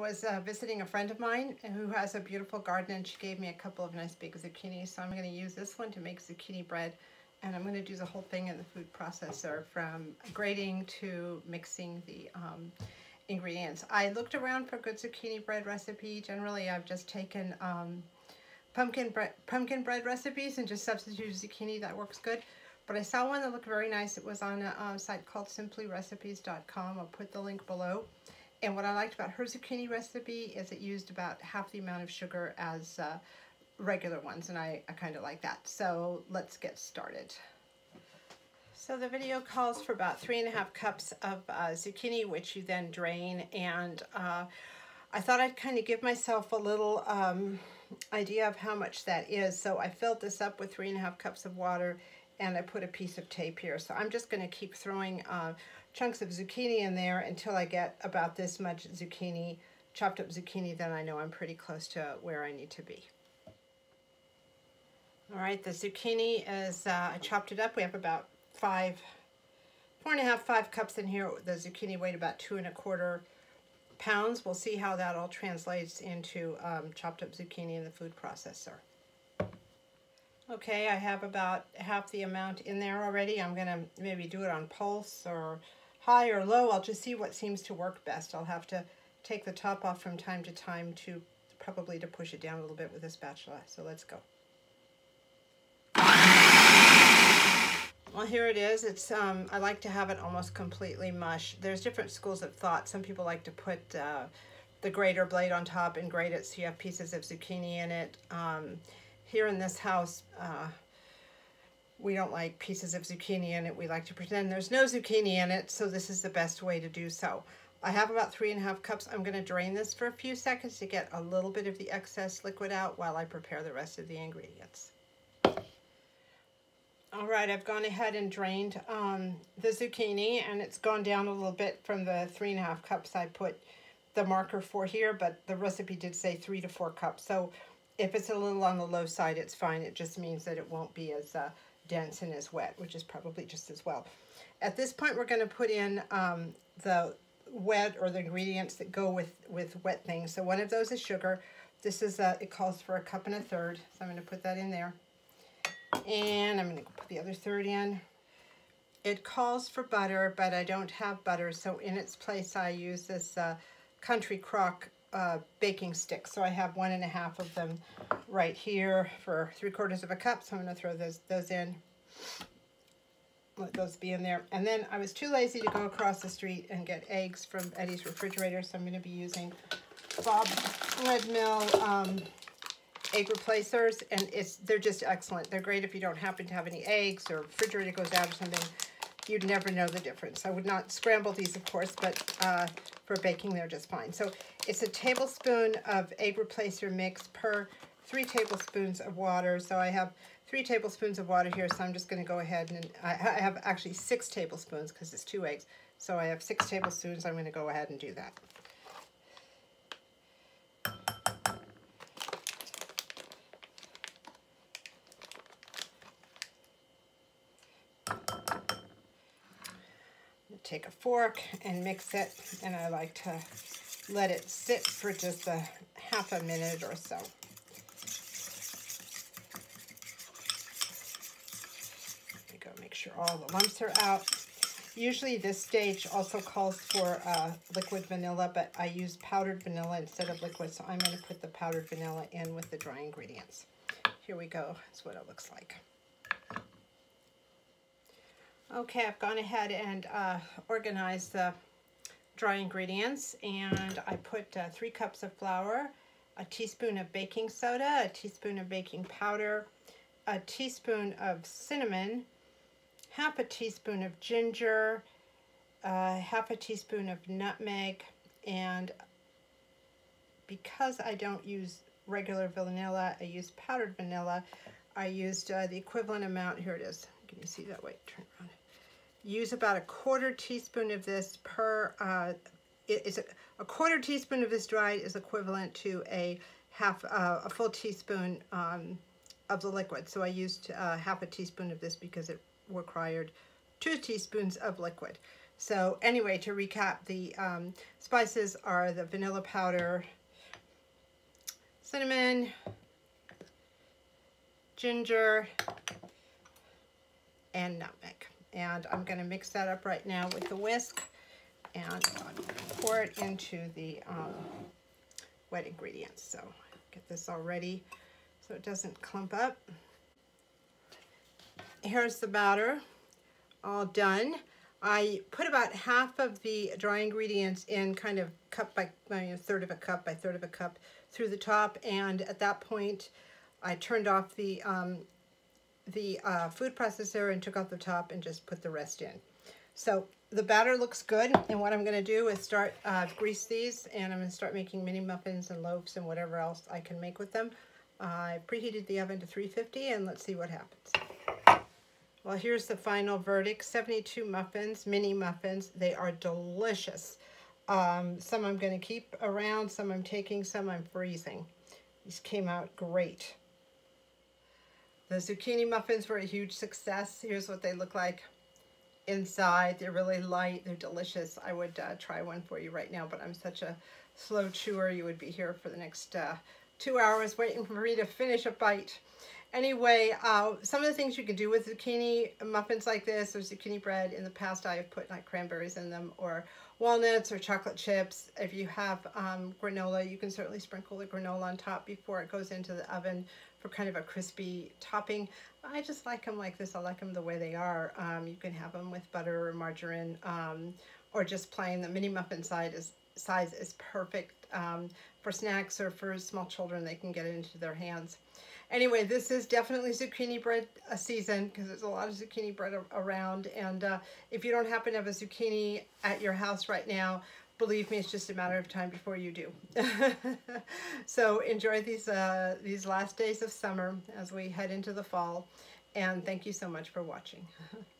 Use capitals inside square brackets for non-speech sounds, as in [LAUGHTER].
was uh, visiting a friend of mine who has a beautiful garden and she gave me a couple of nice big zucchini. So I'm going to use this one to make zucchini bread and I'm going to do the whole thing in the food processor from grating to mixing the um, ingredients. I looked around for good zucchini bread recipe. Generally I've just taken um, pumpkin, bread, pumpkin bread recipes and just substituted zucchini. That works good. But I saw one that looked very nice. It was on a, a site called simplyrecipes.com. I'll put the link below. And what I liked about her zucchini recipe is it used about half the amount of sugar as uh, regular ones, and I, I kind of like that. So let's get started. So the video calls for about three and a half cups of uh, zucchini, which you then drain. And uh, I thought I'd kind of give myself a little um, idea of how much that is. So I filled this up with three and a half cups of water and I put a piece of tape here. So I'm just going to keep throwing uh, chunks of zucchini in there until I get about this much zucchini, chopped up zucchini, then I know I'm pretty close to where I need to be. All right, the zucchini is, uh, I chopped it up. We have about five, four and a half, five cups in here. The zucchini weighed about two and a quarter pounds. We'll see how that all translates into um, chopped up zucchini in the food processor. Okay, I have about half the amount in there already. I'm gonna maybe do it on pulse or high or low. I'll just see what seems to work best. I'll have to take the top off from time to time to probably to push it down a little bit with a spatula. So let's go. Well, here it is. It's um, I like to have it almost completely mush. There's different schools of thought. Some people like to put uh, the grater blade on top and grate it so you have pieces of zucchini in it. Um, here in this house, uh, we don't like pieces of zucchini in it. We like to pretend there's no zucchini in it, so this is the best way to do so. I have about three and a half cups. I'm gonna drain this for a few seconds to get a little bit of the excess liquid out while I prepare the rest of the ingredients. All right, I've gone ahead and drained um, the zucchini and it's gone down a little bit from the three and a half cups I put the marker for here, but the recipe did say three to four cups. So if it's a little on the low side, it's fine. It just means that it won't be as uh, dense and as wet, which is probably just as well. At this point, we're going to put in um, the wet or the ingredients that go with, with wet things. So one of those is sugar. This is, a, it calls for a cup and a third. So I'm going to put that in there. And I'm going to put the other third in. It calls for butter, but I don't have butter. So in its place, I use this uh, Country Crock uh, baking sticks. So I have one and a half of them right here for three quarters of a cup. So I'm going to throw those, those in. Let those be in there. And then I was too lazy to go across the street and get eggs from Eddie's refrigerator. So I'm going to be using Bob Red Mill um, egg replacers. And it's they're just excellent. They're great if you don't happen to have any eggs or refrigerator goes out or something you'd never know the difference. I would not scramble these, of course, but uh, for baking, they're just fine. So it's a tablespoon of egg replacer mix per three tablespoons of water. So I have three tablespoons of water here, so I'm just going to go ahead and I have actually six tablespoons because it's two eggs. So I have six tablespoons. I'm going to go ahead and do that. Take a fork and mix it, and I like to let it sit for just a half a minute or so. Go, make sure all the lumps are out. Usually this stage also calls for uh, liquid vanilla, but I use powdered vanilla instead of liquid, so I'm going to put the powdered vanilla in with the dry ingredients. Here we go, that's what it looks like. Okay, I've gone ahead and uh, organized the dry ingredients and I put uh, three cups of flour, a teaspoon of baking soda, a teaspoon of baking powder, a teaspoon of cinnamon, half a teaspoon of ginger, uh, half a teaspoon of nutmeg, and because I don't use regular vanilla, I use powdered vanilla, I used uh, the equivalent amount, here it is, can you see that? Wait, turn around use about a quarter teaspoon of this per, uh, it's a, a, quarter teaspoon of this dried is equivalent to a half, uh, a full teaspoon um, of the liquid. So I used uh, half a teaspoon of this because it required two teaspoons of liquid. So anyway, to recap, the um, spices are the vanilla powder, cinnamon, ginger, and nutmeg. And I'm going to mix that up right now with the whisk and pour it into the um, wet ingredients. So get this all ready so it doesn't clump up. Here's the batter all done. I put about half of the dry ingredients in kind of cup by, I third of a cup by third of a cup through the top. And at that point, I turned off the, um, the uh, food processor and took off the top and just put the rest in. So the batter looks good. And what I'm going to do is start uh, grease these and I'm going to start making mini muffins and loaves and whatever else I can make with them. I preheated the oven to 350 and let's see what happens. Well, here's the final verdict. 72 muffins, mini muffins. They are delicious. Um, some I'm going to keep around, some I'm taking, some I'm freezing. These came out great. The zucchini muffins were a huge success. Here's what they look like inside. They're really light. They're delicious. I would uh, try one for you right now, but I'm such a slow chewer. You would be here for the next uh, two hours waiting for me to finish a bite. Anyway, uh, some of the things you can do with zucchini muffins like this or zucchini bread, in the past I have put like cranberries in them or walnuts or chocolate chips. If you have um, granola, you can certainly sprinkle the granola on top before it goes into the oven for kind of a crispy topping. I just like them like this. I like them the way they are. Um, you can have them with butter or margarine um, or just plain. The mini muffin side is, size is perfect um, for snacks or for small children. They can get it into their hands. Anyway, this is definitely zucchini bread season because there's a lot of zucchini bread around. And uh, if you don't happen to have a zucchini at your house right now, believe me, it's just a matter of time before you do. [LAUGHS] so enjoy these, uh, these last days of summer as we head into the fall. And thank you so much for watching. [LAUGHS]